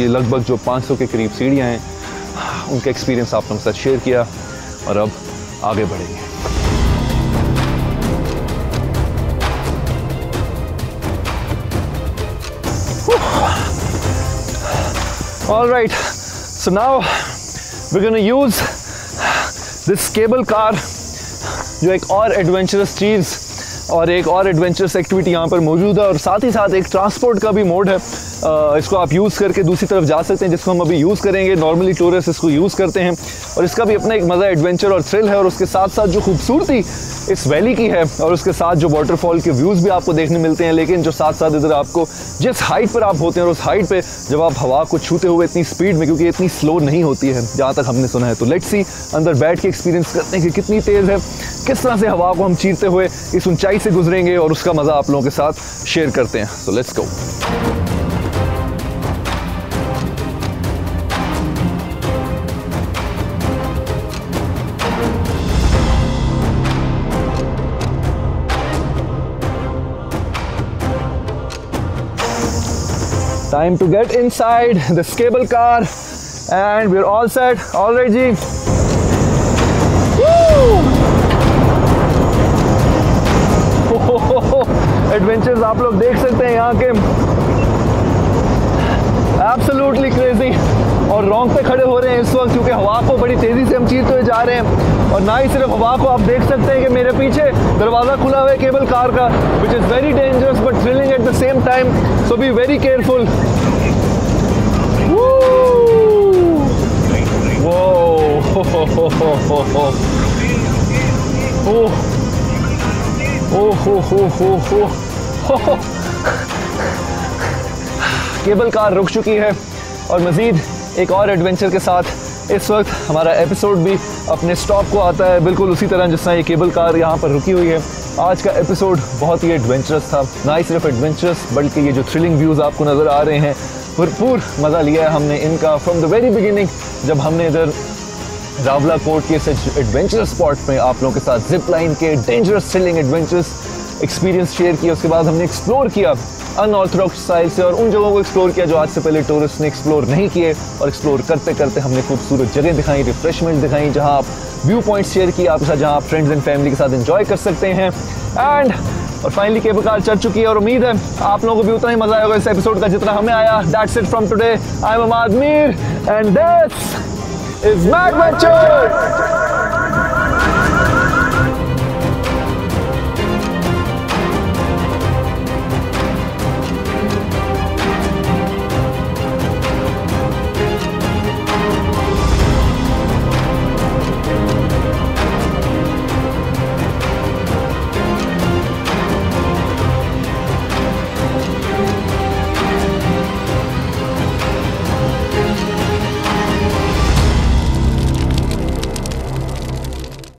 ये लगभग जो 500 के करीब सीढ़ियाँ हैं उनका एक्सपीरियंस आप लोगों के साथ शेयर किया और अब आगे बढ़ेंगे। All right, so now we're to use this cable car जो एक और एडवेंचरस चीज़ और एक और एडवेंचरस एक्टिविटी यहाँ पर मौजूद है और साथ ही साथ एक ट्रांसपोर्ट का भी मोड है। इसको आप यूज़ करके दूसरी तरफ़ जा सकते हैं, जिसको हम अभी यूज़ करेंगे। नॉर्मली टूरिस्ट इसको यूज़ करते हैं और इसका भी अपना एक मज़ा एडवेंचर और थ्रिल है और उसके साथ साथ जो खूबसूरती इस वैली की है और उसके साथ जो वाटरफॉल के व्यूज़ भी आपको देखने मिलते हैं, लेकिन जो साथ साथ इधर आपको जिस हाइट पर आप होते हैं और उस हाइट पर जब आप हवा को छूते हुए इतनी स्पीड में, क्योंकि इतनी स्लो नहीं होती है, जहाँ तक हमने सुना है तो लेट्स सी अंदर बैठ के एक्सपीरियंस करते हैं कि कितनी तेज़ है। किस तरह से हवा को हम चीरते हुए इस ऊंचाई से गुजरेंगे और उसका मज़ा आप लोगों के साथ शेयर करते हैं so let's go Time to get inside this cable car and we're all set. All right. Adventures आप लोग देख सकते हैं यहाँ के। एब्सोल्युटली क्रेजी और रॉन्ग पे खड़े हो रहे हैं इस वक्त, क्योंकि हवा को बड़ी तेज़ी से हम चीरते हुए जा रहे हैं। और ना ही सिर्फ़ हवा को आप देख सकते हैं कि मेरे पीछे दरवाज़ा खुला हुआ है केबल कार का which is very dangerous but thrilling at the same time so be very careful cable car रुक चुकी है और मज़ीद एक और एडवेंचर के साथ इस वक्त हमारा एपिसोड भी अपने स्टॉप को आता है। बिल्कुल उसी तरह जिस तरह ये केबल कार यहाँ पर रुकी हुई है। आज का एपिसोड बहुत ही एडवेंचरस था। ना ही सिर्फ़ एडवेंचरस बल्कि ये जो थ्रिलिंग व्यूज़ आपको नज़र आ रहे हैं, भरपूर मज़ा लिया है हमने इनका फ्रॉम द वेरी बिगिनिंग जब हमने इधर रावला कोर्ट के एडवेंचर स्पॉट में आप लोगों के साथ जिप लाइन के dangerous thrilling adventurous experience share किया उसके बाद हमने एक्सप्लोर किया अनऑर्थोडॉक्स स्टाइल से और उन जगहों को एक्सप्लोर किया जो आज से पहले टूरिस्ट ने एक्सप्लोर नहीं किए और एक्सप्लोर करते करते हमने खूबसूरत जगह दिखाई रिफ्रेशमेंट दिखाई, जहाँ आप व्यू पॉइंट शेयर किया आपके साथ जहाँ आप फ्रेंड्स एंड फैमिली के साथ एंजॉय कर सकते हैं। एंड और फाइनली केबल कार चल चुकी है और उम्मीद है आप लोगों को भी उतना ही मज़ा आएगा इस एपिसोड का जितना हमें आया। That's it from today I am Amad Mir and this is mad venture